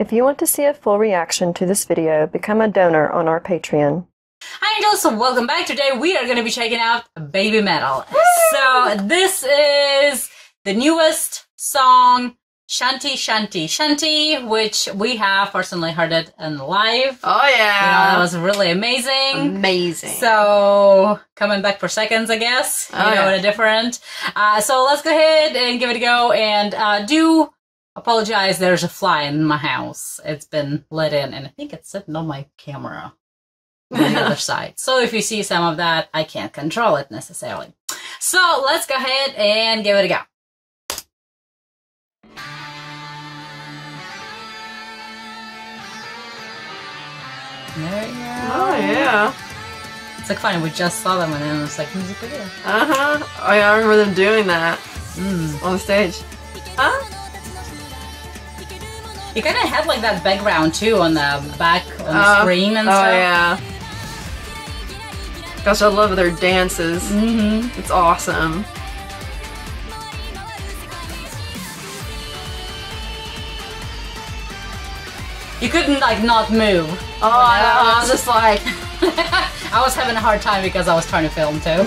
If you want to see a full reaction to this video, become a donor on our Patreon. Hi Angels, welcome back. Today we are going to be checking out Baby Metal. So this is the newest song, Shanti Shanti Shanti, which we have personally heard it in live. Oh You know, yeah, that was really amazing. amazing. So coming back for seconds, I guess. You Oh, know, yeah. in a different. Uh, so let's go ahead and give it a go. And uh, do apologize. There's a fly in my house. It's been let in, and I think it's sitting on my camera on the other side. So if you see some of that, I can't control it necessarily. So let's go ahead and give it a go. There you go. oh yeah, It's like funny, we just saw them and then it was like music video. uh huh. Oh yeah, I remember them doing that Mm. on the stage. You kind of had like that background too on the back on the Uh, screen and oh stuff. yeah. Gosh, I love their dances. Mm-hmm. It's awesome. You couldn't like not move. Oh, I, I was just like, I was having a hard time because I was trying to film too.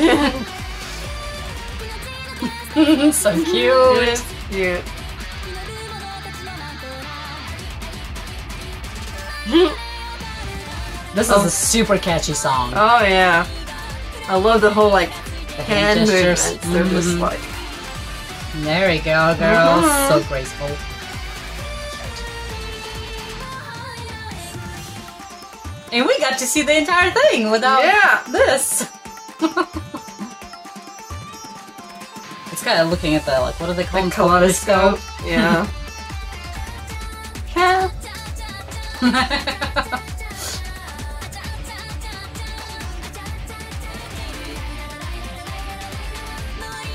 so cute. is cute. This is Oh. a super catchy song. Oh yeah, I love the whole like The hand gestures. movements. They're just Mhm. like, There we go, girls. Mhm. So graceful. And we got to see the entire thing without Yeah. this. it's kind of looking at the like what do they call the kaleidoscope. Yeah.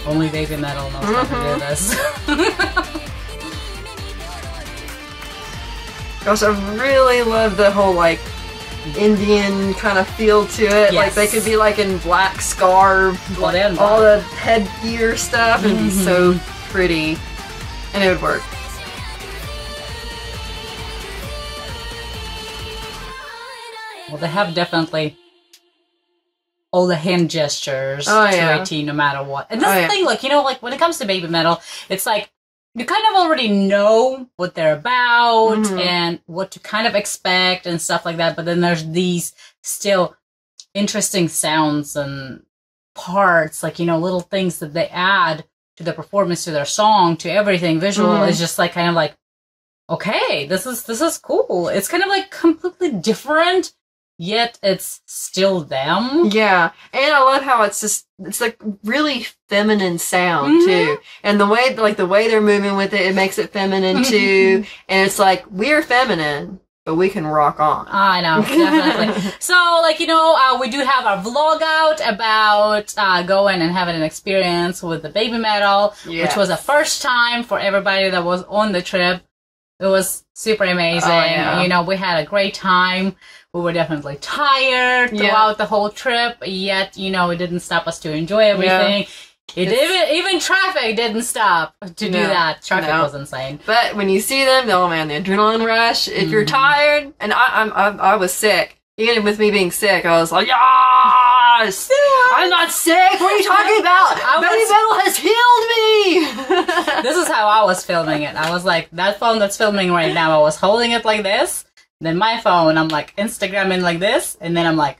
Only Baby Metal knows how to do Mhm. this. Gosh, I really love the whole like Indian kind of feel to it. Like they could be like in black scarf, Well, they had all the headgear stuff, and be so Mm-hmm. pretty, and it would work. Well, they have definitely all the hand gestures Oh, to yeah. a T no matter what. And this Oh, the yeah. thing, like, you know, like when it comes to Baby Metal, it's like you kind of already know what they're about Mhm. and what to kind of expect and stuff like that. But then there's these still interesting sounds and parts, like, you know, little things that they add to the performance, to their song, to everything visual Mhm. is just like kind of like, okay, this is, this is cool. It's kind of like completely different, yet it's still them. Yeah, and I love how it's just it's like really feminine sound Mhm. too, and the way like the way they're moving with it, it makes it feminine too, and it's like we're feminine, but we can rock on. I know, definitely. so, like, you know, uh, we do have our vlog out about uh, going and having an experience with the baby metal, which was the first time for everybody that was on the trip. It was super amazing. Oh, yeah. You know, we had a great time. We were definitely tired Yeah. throughout the whole trip, yet, you know, it didn't stop us to enjoy everything. It even even traffic didn't stop to do that. Traffic no. was insane. But when you see them, oh man, the adrenaline rush. If you're Mhm. tired, and I, I'm, I'm, I was sick. Even with me being sick, I was like, I'm not sick. What are you talking about? Baby Metal has healed me. this is how I was filming it. I was like, that phone that's filming right now, I was holding it like this. Then my phone, I'm like Instagramming like this, and then I'm like,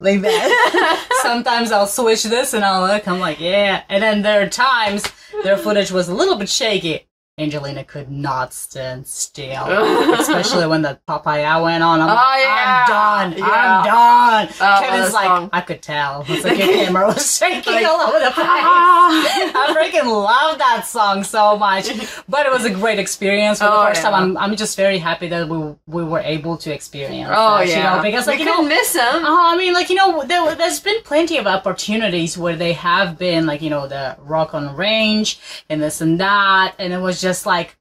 like that. Sometimes I'll switch this and I'll look, I'm like, yeah. And then there are times their footage was a little bit shaky. Angelina could not stand still. Especially when the Pa Pa Ya went on. I'm Oh, like, yeah. I'm done. Yeah. I'm done. Oh, Kevin's like, song. I could tell. It's like your camera was shaking Like, all over the place. Ah. I freaking love that song so much. But it was a great experience for Oh, the first yeah. time. I'm, I'm just very happy that we we were able to experience. Oh that, yeah, you know, because like we you know, miss them. uh, I mean, like you know, there, there's been plenty of opportunities where they have been like you know the rock on range and this and that, and it was just like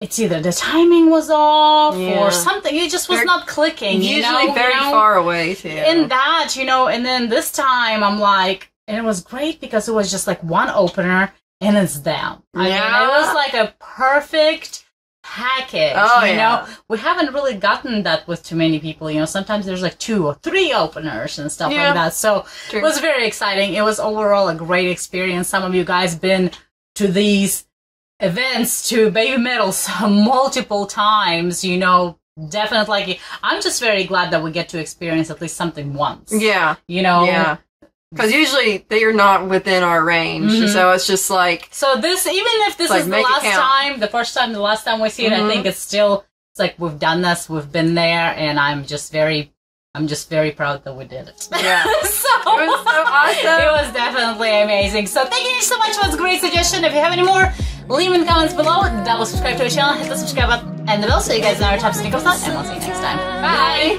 it's either the timing was off Yeah. or something. It just was They're not clicking. you Usually know, very you know? far away too. in that, you know, and then this time I'm like, and it was great because it was just like one opener and it's them. I mean, Yeah. it was like a perfect package. Oh, you yeah. know, we haven't really gotten that with too many people. You know, sometimes there's like two or three openers and stuff Yeah. like that. So True. it was very exciting. It was overall a great experience. Some of you guys been to these events to baby metals multiple times. You know, definitely. Like, I'm just very glad that we get to experience at least something once. Yeah, You know. yeah. Because usually they are not within our range, Mhm. so it's just like So this, even if this Like, is the last time, the first time, the last time we see it, I Mhm. think it's still, it's like we've done this, we've been there, and I'm just very, I'm just very proud that we did it. Yeah. so, It was so awesome. It was definitely amazing. So thank you so much for this great suggestion. If you have any more, leave in the comments below. Double subscribe to our channel, hit the subscribe button and the bell so you guys know our top sneakers on, and we'll see you next time. Bye.